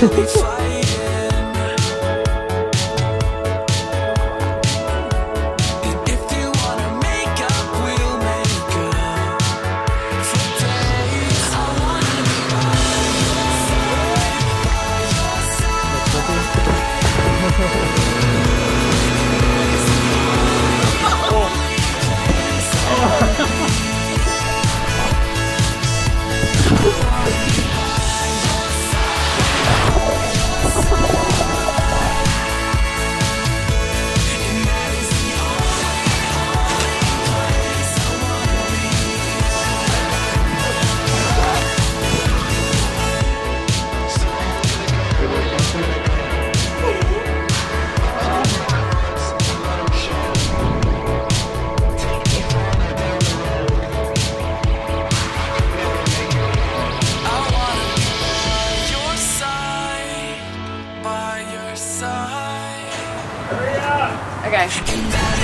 对不。Okay.